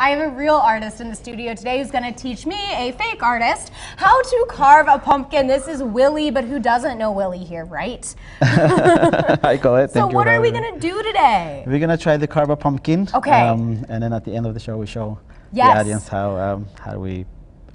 I have a real artist in the studio today who's going to teach me, a fake artist, how to carve a pumpkin. This is Willy, but who doesn't know Willy here, right? Hi, Colette. so Thank what are we going to do today? We're gonna try the carve a pumpkin. Okay. Um, and then at the end of the show, we show Yes. the audience how um, how do we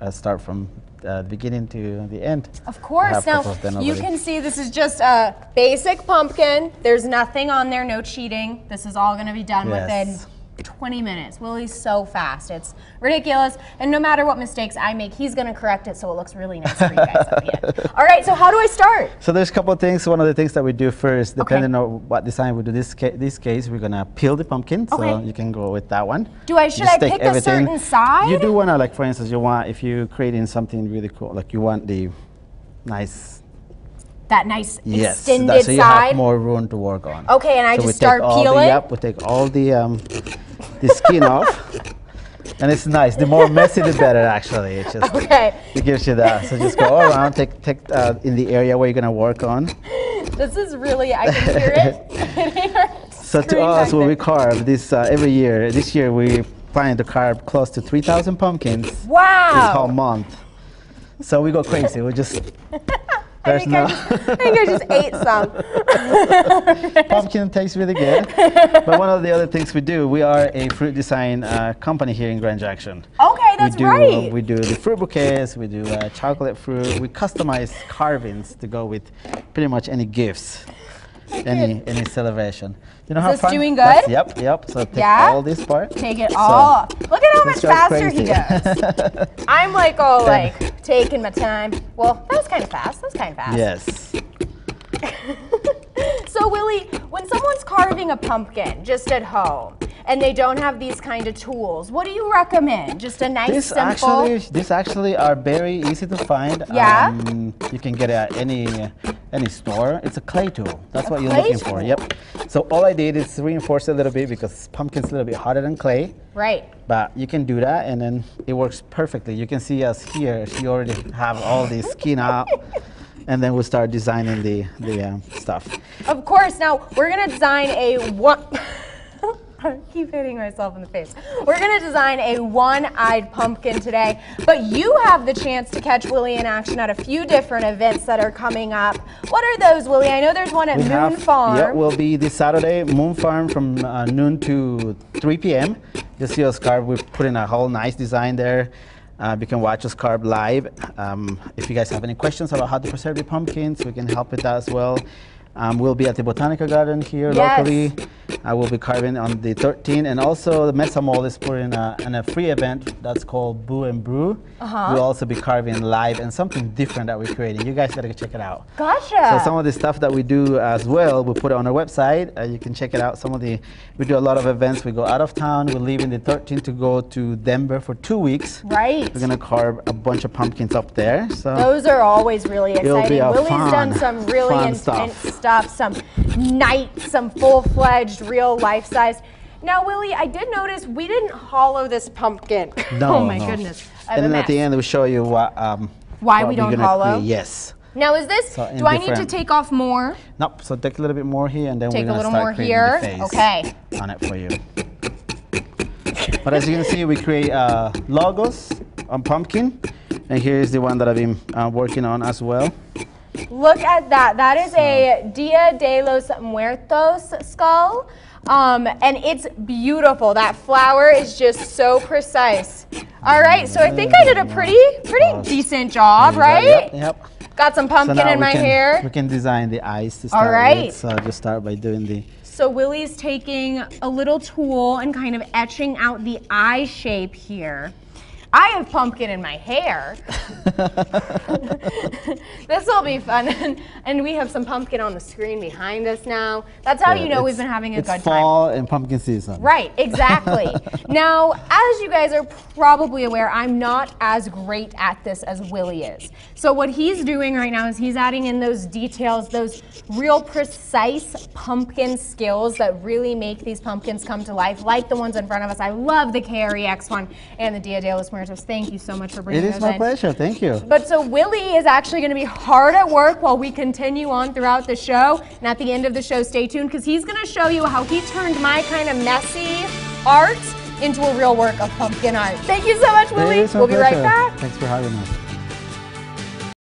uh, start from uh, the beginning to the end. Of course. Now, you can see this is just a basic pumpkin. There's nothing on there, no cheating. This is all going to be done Yes. within 20 minutes. Willy's so fast. It's ridiculous. And no matter what mistakes I make, he's going to correct it so it looks really nice for you guys at the end. All right, so how do I start? So there's a couple of things. One of the things that we do first, Okay. depending on what design we do this ca- this case, we're gonna peel the pumpkin. So you can go with that one. Do I- should I pick a certain side? You do wanna like, for instance, you want if you're creating something really cool, like you want the nice That nice yes, extended that, so you side. have more room to work on. Okay, and I so just start peeling? Yep, we take all the um, the skin off, and it's nice. The more messy, the better. Actually, it just Okay, it gives you that. So just go around, take take uh, in the area where you're gonna work on. this is really, I can hear it. So to us, when we carve this uh, every year, this year we plan to carve close to 3,000 pumpkins Wow. this whole month. So we go crazy. We just there's I, no just, I think I just ate some. pumpkin tastes really good. but one of the other things we do, we are a fruit design uh, company here in Grand Junction. Okay, that's we do right. we do the fruit bouquets, we do uh, chocolate fruit, we customize carvings to go with pretty much any gifts, any any celebration. You know Is how this fun? doing That's- good? Yep, yep. So take Yeah? all this part. Take it So, all. Look at how much faster he crazy. goes. I'm like all like taking my time. Well, that was kind of fast. That was kind of fast. Yes. So Willy, when someone's carving a pumpkin just at home and they don't have these kind of tools, what do you recommend? Just a nice This simple. actually, this actually are very easy to find. Yeah? Um, you can get it at any any store. It's a clay tool. That's A what you're looking for. Yep. So all I did is reinforce it a little bit because pumpkin's a little bit harder than clay. right. But you can do that, and then it works perfectly. You can see us here. She already have all the skin out, and then we'll start designing the the um, stuff. Of course. Now we're gonna design a one. I keep hitting myself in the face. We're gonna design a one-eyed pumpkin today, but you have the chance to catch Willy in action at a few different events that are coming up. What are those, Willy? I know there's one at We Moon have, Farm. Yeah, will be this Saturday, Moon Farm from uh, noon to 3 p.m. You'll see us carve. We've put in a whole nice design there. Uh, you can watch us carve live. Um, if you guys have any questions about how to preserve your pumpkins, we can help with that as well. Um, we'll be at the Botanical Garden here Yes. locally. I will be carving on the 13th, and also the Mesa Mall is putting a, in a free event that's called Boo and Brew. Uh-huh. We'll also be carving live and something different that we're creating. You guys gotta go check it out. Gotcha. So some of the stuff that we do as well, we put it on our website. Uh, you can check it out. Some of the, we do a lot of events. We go out of town. We're leaving the 13th to go to Denver for two weeks. right. We're gonna carve a bunch of pumpkins up there. So Those are always really It'll be exciting. a Willy's fun, done some really intense stuff. stuff. Some night, some full-fledged, real life-size. Now, Willy, I did notice we didn't hollow this pumpkin. no, oh my no. goodness. I'm And a then at the end, we show you what. Um, Why what we don't hollow? create. Yes. Now, is this? So in do I need to take off more? Nope. So take a little bit more here, and then Take we're a gonna little start more creating here. the face Okay. on it for you. But as you can see, we create uh, logos on pumpkin, and here's the one that I've been uh, working on as well. Look at that. That is a Dia de los Muertos skull. Um, and it's beautiful. That flower is just so precise. All right, so I think I did a pretty, pretty decent job, right? Yep. yep. Got some pumpkin now in my can, hair. We can design the eyes to start right. with. So I'll just start by doing the. So Willy's taking a little tool and kind of etching out the eye shape here. I have pumpkin in my hair. this will be fun. and we have some pumpkin on the screen behind us now. That's how you know we've been having a good time. It's fall and pumpkin season. Right, exactly. now, as you guys are probably aware, I'm not as great at this as Willy is. So what he's doing right now is he's adding in those details, those real precise pumpkin skills that really make these pumpkins come to life, like the ones in front of us. I love the KREX one and the Dia de los Muertos. Thank you so much for It bringing is those my in. pleasure. Thank you. But so Willy is actually going to be hard at work while we continue on throughout the show. And at the end of the show, stay tuned because he's going to show you how he turned my kind of messy art into a real work of pumpkin art. Thank you so much, Willy. It is We'll be right back. Thanks for having us.